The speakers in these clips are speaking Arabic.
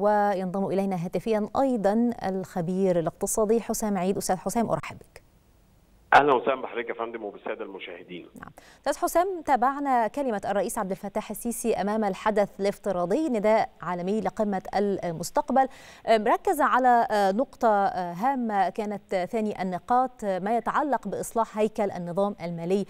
وينضم إلينا هاتفيا أيضا الخبير الاقتصادي حسام عيد. أستاذ حسام أرحب بك. أهلا وسهلا بحضرتك يا فندم وبالسادة المشاهدين. نعم. أستاذ حسام تابعنا كلمة الرئيس عبد الفتاح السيسي أمام الحدث الافتراضي نداء عالمي لقمة المستقبل ركز على نقطة هامة كانت ثاني النقاط ما يتعلق بإصلاح هيكل النظام المالي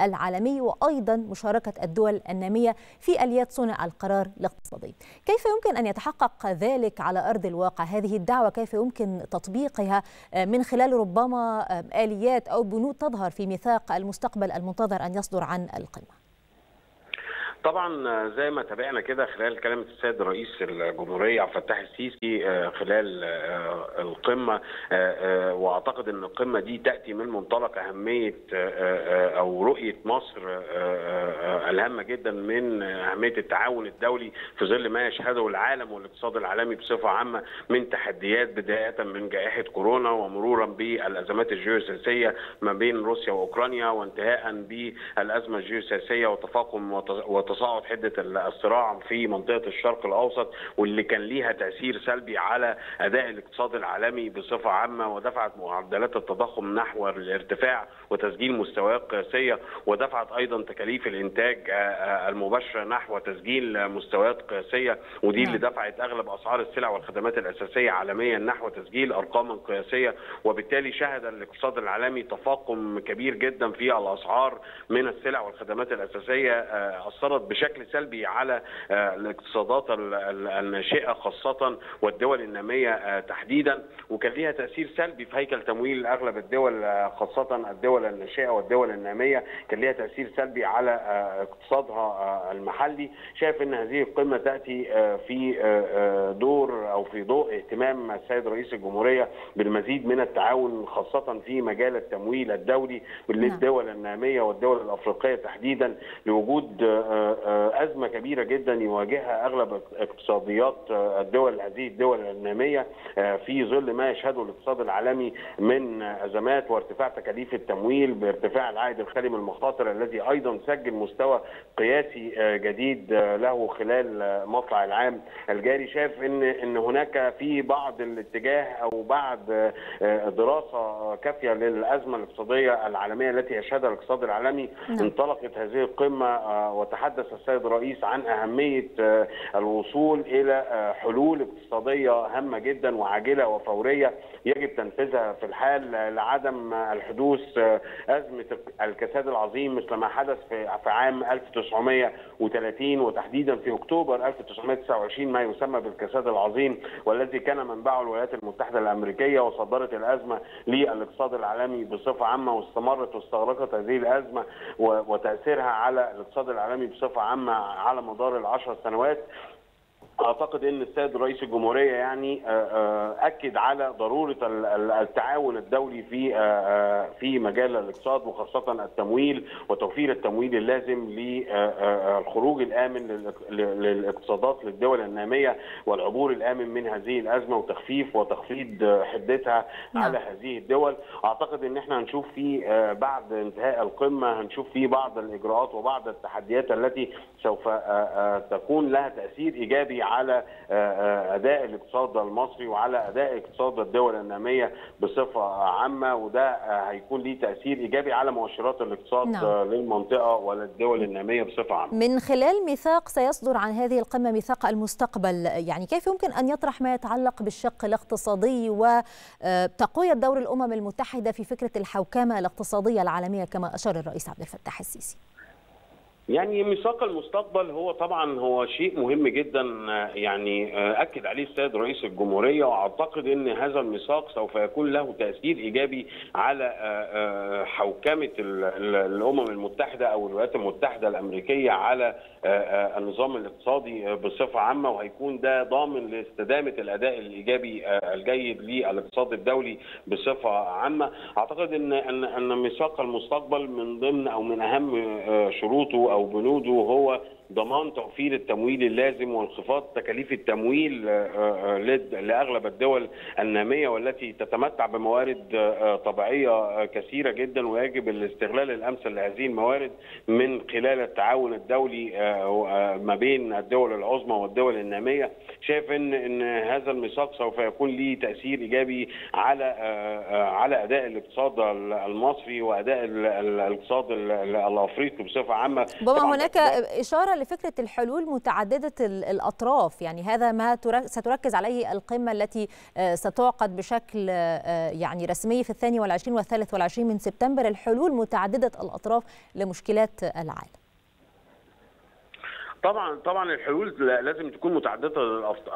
العالمي وأيضا مشاركة الدول النامية في أليات صنع القرار الاقتصادي. كيف يمكن أن يتحقق ذلك على أرض الواقع؟ هذه الدعوة كيف يمكن تطبيقها من خلال ربما آليات أو بنود تظهر في ميثاق المستقبل المنتظر أن يصدر عن القمة. طبعا زي ما تابعنا كده خلال كلمه السيد رئيس الجمهورية عبد الفتاح السيسي خلال القمة وأعتقد إن القمة دي تأتي من منطلق أهمية أو رؤية مصر الهامة جدا من أهمية التعاون الدولي في ظل ما يشهده العالم والاقتصاد العالمي بصفة عامة من تحديات بداية من جائحة كورونا ومرورا بالأزمات الجيوسياسية ما بين روسيا وأوكرانيا وانتهاء بالأزمة الجيوسياسية وتفاقم وتصاعد حدة الصراع في منطقة الشرق الأوسط واللي كان ليها تأثير سلبي على أداء الاقتصاد العالمي بصفة عامة ودفعت معدلات التضخم نحو الارتفاع وتسجيل مستويات قياسية ودفعت أيضا تكاليف الإنتاج المباشرة نحو تسجيل مستويات قياسية ودي اللي دفعت أغلب أسعار السلع والخدمات الأساسية عالميا نحو تسجيل ارقاما قياسية وبالتالي شهد الاقتصاد العالمي تفاقم كبير جدا في الأسعار من السلع والخدمات الأساسية أثرت بشكل سلبي على الاقتصادات الناشئة خاصة والدول النامية تحديدا وكان ليها تأثير سلبي في هيكل تمويل أغلب الدول خاصة الدول الناشئة والدول النامية كان ليها تأثير سلبي على اقتصادها المحلي. شايف إن هذه القمة تأتي في دور أو في ضوء اهتمام السيد رئيس الجمهورية بالمزيد من التعاون خاصة في مجال التمويل الدولي للدول النامية والدول الأفريقية تحديدا لوجود أزمة كبيرة جدا يواجهها أغلب اقتصاديات الدول هذه الدول الناميه في ظل ما يشهده الاقتصاد العالمي من أزمات وارتفاع تكاليف التمويل بارتفاع العائد الخالي من المخاطر الذي أيضا سجل مستوى قياسي جديد له خلال مطلع العام الجاري. شاف إن إن هناك في بعض الاتجاه أو بعد دراسة كافية للأزمة الاقتصادية العالمية التي يشهدها الاقتصاد العالمي. انطلقت هذه القمة وتحدث السيد الرئيس عن أهمية الوصول إلى حلول اقتصادية هامة جدا وعاجلة وفورية يجب تنفيذها في الحال لعدم الحدوث أزمة الكساد العظيم مثل ما حدث في عام 1930 وتحديدا في أكتوبر 1929 ما يسمى بالكساد العظيم والذي كان منبعه الولايات المتحدة الأمريكية وصدرت الأزمة للاقتصاد العالمي بصفة عامة واستمرت واستغرقت هذه الأزمة وتأثيرها على الاقتصاد العالمي بصفة عامة على مدار العشر سنوات. أعتقد إن السيد رئيس الجمهورية يعني أكد على ضرورة التعاون الدولي في في مجال الاقتصاد وخاصة التمويل وتوفير التمويل اللازم للخروج الآمن للاقتصادات للدول النامية والعبور الآمن من هذه الأزمة وتخفيف وتخفيض حدتها نعم. على هذه الدول أعتقد إن إحنا هنشوف في بعد انتهاء القمة هنشوف في بعض الإجراءات وبعض التحديات التي سوف تكون لها تأثير إيجابي على أداء الاقتصاد المصري وعلى أداء اقتصاد الدول النامية بصفة عامة وده هيكون ليه تأثير إيجابي على مؤشرات الاقتصاد نعم. للمنطقة وللدول النامية بصفة عامة. من خلال ميثاق سيصدر عن هذه القمة ميثاق المستقبل يعني كيف يمكن أن يطرح ما يتعلق بالشق الاقتصادي وتقويه دور الأمم المتحدة في فكرة الحوكمة الاقتصادية العالمية كما أشار الرئيس عبد الفتاح السيسي؟ يعني ميثاق المستقبل هو طبعا هو شيء مهم جدا يعني أكد عليه السيد رئيس الجمهورية وأعتقد إن هذا الميثاق سوف يكون له تأثير إيجابي على حوكمة الأمم المتحدة أو الولايات المتحدة الأمريكية على النظام الاقتصادي بصفة عامة وهيكون ده ضامن لاستدامة الأداء الإيجابي الجيد للاقتصاد الدولي بصفة عامة. أعتقد إن إن إن ميثاق المستقبل من ضمن أو من أهم شروطه أو بنوده هو ضمان توفير التمويل اللازم وانخفاض تكاليف التمويل لأغلب الدول النامية والتي تتمتع بموارد طبيعية كثيرة جدا ويجب الاستغلال الأمثل لهذه الموارد من خلال التعاون الدولي ما بين الدول العظمى والدول النامية. شايف ان إن هذا الميثاق سوف يكون له تأثير إيجابي على على أداء الاقتصاد المصري وأداء الاقتصاد الأفريقي بصفة عامة. هناك إشارة لفكرة الحلول متعددة الأطراف. يعني هذا ما ستركز عليه القمة التي ستعقد بشكل يعني رسمي في الثاني والعشرين والثالث والعشرين من سبتمبر. الحلول متعددة الأطراف لمشكلات العالم. طبعا طبعا الحلول لازم تكون متعددة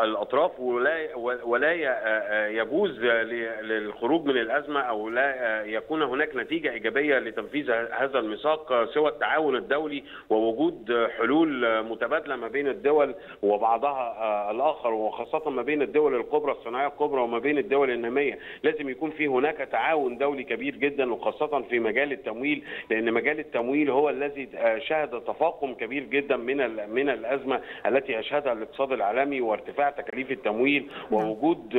الأطراف ولا ولا يجوز للخروج من الأزمة أو لا يكون هناك نتيجة إيجابية لتنفيذ هذا الميثاق سوى التعاون الدولي ووجود حلول متبادلة ما بين الدول وبعضها الآخر وخاصة ما بين الدول الكبرى الصناعيه الكبرى وما بين الدول النامية. لازم يكون في هناك تعاون دولي كبير جدا وخاصة في مجال التمويل لأن مجال التمويل هو الذي شهد تفاقم كبير جدا من من الأزمة التي يشهدها الاقتصاد العالمي وارتفاع تكاليف التمويل ووجود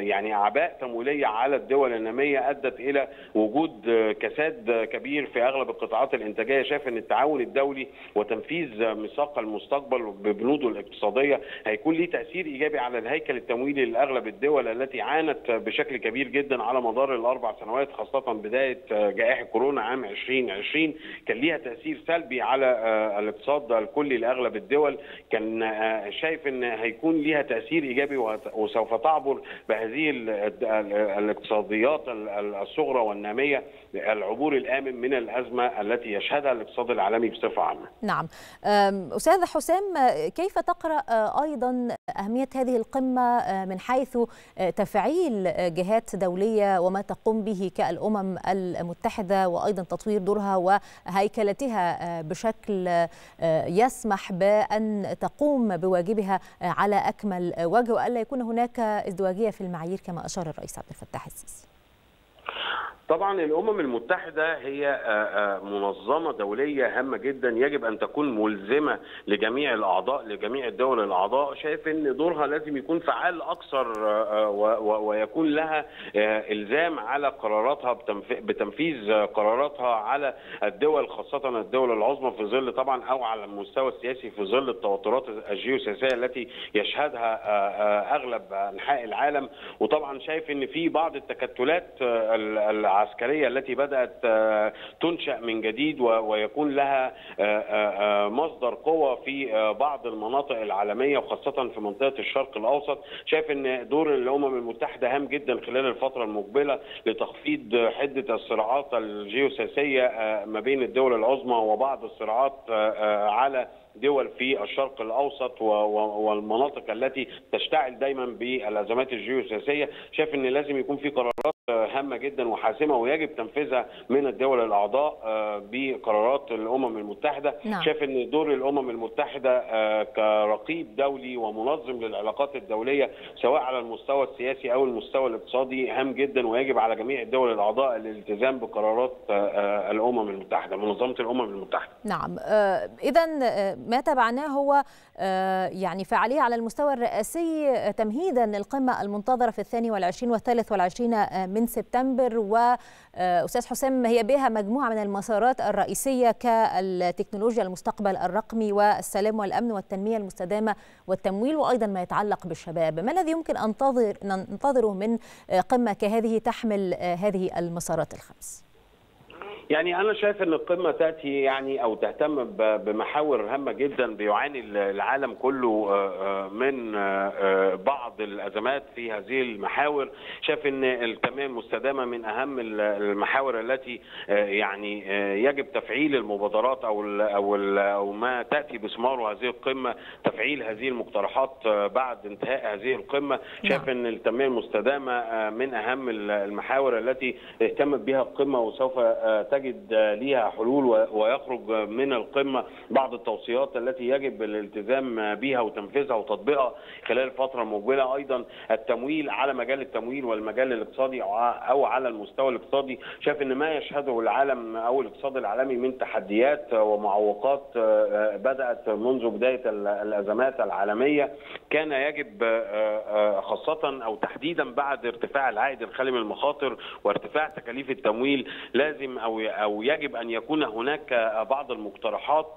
يعني أعباء تمويلية على الدول النامية أدت إلى وجود كساد كبير في أغلب القطاعات الإنتاجية. شايف إن التعاون الدولي وتنفيذ ميثاق المستقبل ببنوده الاقتصادية هيكون ليه تأثير إيجابي على الهيكل التمويلي لأغلب الدول التي عانت بشكل كبير جدا على مدار الأربع سنوات خاصة بداية جائحة كورونا عام 2020 كان ليها تأثير سلبي على الاقتصاد الكلي لأغلب الدول كان شايف إن هيكون ليها تأثير إيجابي وسوف تعبر بهذه الاقتصاديات الصغرى والنامية العبور الآمن من الأزمة التي يشهدها الاقتصاد العالمي بصفة عامة. نعم. أستاذ حسام كيف تقرأ أيضا أهمية هذه القمة من حيث تفعيل جهات دولية وما تقوم به كالأمم المتحدة وأيضا تطوير دورها وهيكلتها بشكل يسمح بأن تقوم بواجبها على أكمل وجه وألا يكون هناك ازدواجية في المعايير كما أشار الرئيس عبد الفتاح السيسي. طبعا الأمم المتحدة هي منظمة دولية هامة جدا. يجب أن تكون ملزمة لجميع الأعضاء لجميع الدول الأعضاء. شايف إن دورها لازم يكون فعال أكثر ويكون لها إلزام على قراراتها بتنفيذ قراراتها على الدول خاصه الدول العظمى في ظل طبعا أو على المستوى السياسي في ظل التوترات الجيوسياسية التي يشهدها أغلب أنحاء العالم. وطبعا شايف إن في بعض التكتلات العسكرية التي بدأت تنشأ من جديد ويكون لها مصدر قوة في بعض المناطق العالمية وخاصة في منطقة الشرق الأوسط. شايف إن دور الأمم المتحدة هام جدا خلال الفترة المقبلة لتخفيض حدة الصراعات الجيوسياسية ما بين الدول العظمى وبعض الصراعات على دول في الشرق الأوسط والمناطق التي تشتعل دايما بالأزمات الجيوسياسية. شايف إن لازم يكون في قرارات هامة جدا وحاسمة ويجب تنفيذها من الدول الأعضاء بقرارات الأمم المتحدة. نعم. شايف إن دور الأمم المتحدة كرقيب دولي ومنظم للعلاقات الدولية سواء على المستوى السياسي أو المستوى الاقتصادي هام جدا ويجب على جميع الدول الأعضاء الالتزام بقرارات الأمم المتحدة منظمة الأمم المتحدة. نعم. اذا ما تابعناه هو يعني فعالية على المستوى الرئاسي تمهيدا للقمة المنتظرة في الثاني والعشرين والثالث والعشرين من سبتمبر وأستاذ حسام هي بها مجموعة من المسارات الرئيسية كالتكنولوجيا المستقبل الرقمي والسلام والأمن والتنمية المستدامة والتمويل وأيضا ما يتعلق بالشباب ما الذي يمكن أن ننتظره من قمة كهذه تحمل هذه المسارات الخمس؟ يعني أنا شايف إن القمة تأتي يعني أو تهتم بمحاور هامة جدا بيعاني العالم كله من بعض الأزمات في هذه المحاور. شايف إن التنميه المستدامه من أهم المحاور التي يعني يجب تفعيل المبادرات أو ال أو ال أو ما تأتي بثماره هذه القمة تفعيل هذه المقترحات بعد انتهاء هذه القمة. شايف إن التنميه المستدامه من أهم المحاور التي اهتمت بها القمة وسوف تجد ليها حلول ويخرج من القمة بعض التوصيات التي يجب الالتزام بها وتنفيذها وتطبيقها خلال الفترة المقبله أيضا التمويل على مجال التمويل والمجال الاقتصادي أو على المستوى الاقتصادي. شاف إن ما يشهده العالم أو الاقتصاد العالمي من تحديات ومعوقات بدأت منذ بداية الأزمات العالمية كان يجب خاصة أو تحديدا بعد ارتفاع العائد الخالي من المخاطر وارتفاع تكاليف التمويل لازم أو أو يجب أن يكون هناك بعض المقترحات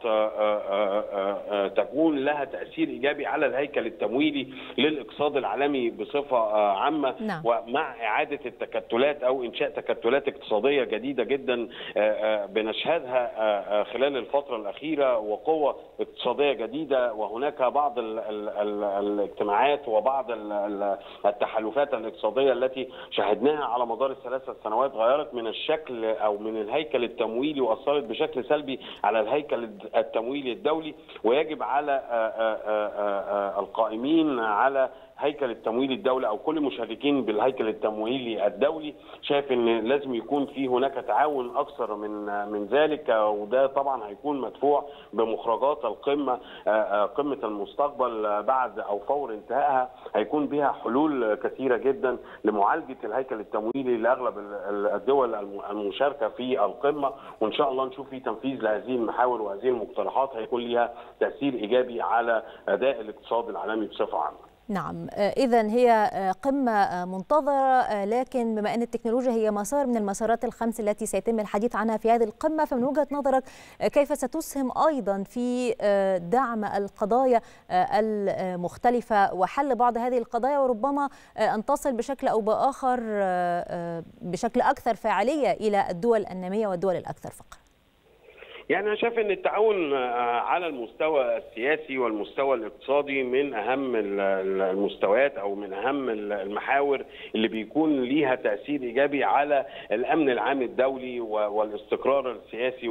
تكون لها تأثير إيجابي على الهيكل التمويلي للإقتصاد العالمي بصفة عامة نعم. ومع إعادة التكتلات أو إنشاء تكتلات اقتصادية جديدة جدا بنشهدها خلال الفترة الأخيرة وقوة اقتصادية جديدة وهناك بعض ال ال ال الاجتماعات وبعض ال التحالفات الاقتصادية التي شهدناها على مدار الثلاث سنوات غيرت من الشكل أو من الهيكل التمويلي وأثرت بشكل سلبي على الهيكل التمويلي الدولي ويجب على القائمين على هيكل التمويل الدولي أو كل المشاركين بالهيكل التمويلي الدولي شايف إن لازم يكون في هناك تعاون أكثر من من ذلك وده طبعا هيكون مدفوع بمخرجات القمة قمة المستقبل بعد أو فور انتهائها هيكون بها حلول كثيرة جدا لمعالجة الهيكل التمويلي لأغلب الدول المشاركة في القمة وإن شاء الله نشوف في تنفيذ لهذه المحاور وهذه المقترحات هيكون لها تأثير إيجابي على أداء الاقتصاد العالمي بصفة عامة. نعم. إذا هي قمة منتظرة لكن بما أن التكنولوجيا هي مسار من المسارات الخمس التي سيتم الحديث عنها في هذه القمة فمن وجهة نظرك كيف ستسهم أيضا في دعم القضايا المختلفة وحل بعض هذه القضايا؟ وربما أن تصل بشكل أو بآخر بشكل أكثر فاعلية إلى الدول النامية والدول الأكثر فقر يعني أنا شايف إن التعاون على المستوى السياسي والمستوى الاقتصادي من أهم المستويات أو من أهم المحاور اللي بيكون ليها تأثير إيجابي على الأمن العام الدولي والاستقرار السياسي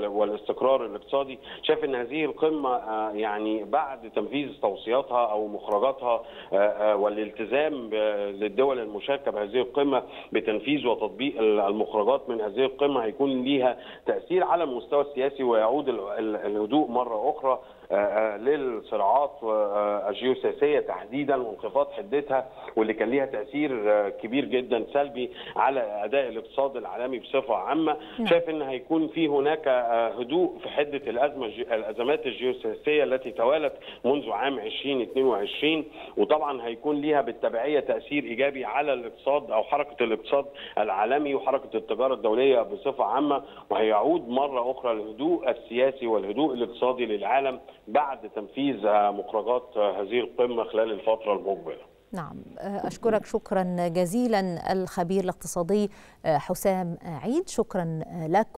والاستقرار الاقتصادي. شايف إن هذه القمة يعني بعد تنفيذ توصياتها أو مخرجاتها والالتزام للدول المشاركة بهذه القمة بتنفيذ وتطبيق المخرجات من هذه القمة هيكون ليها تأثير على المستوى السياسي ويعود الهدوء مرة أخرى. للصراعات الجيوسياسيه تحديدا وانخفاض حدتها واللي كان ليها تأثير كبير جدا سلبي على أداء الاقتصاد العالمي بصفة عامة. نعم. شايف إن هيكون في هناك هدوء في حدة الأزمة الأزمات الجيوسياسية التي توالت منذ عام 2022 وطبعا هيكون ليها بالتبعية تأثير إيجابي على الاقتصاد أو حركة الاقتصاد العالمي وحركة التجارة الدولية بصفة عامة. وهيعود مرة أخرى الهدوء السياسي والهدوء الاقتصادي للعالم بعد تنفيذ مخرجات هذه القمة خلال الفترة المقبلة. نعم. أشكرك شكرا جزيلا الخبير الاقتصادي حسام عيد. شكرا لك.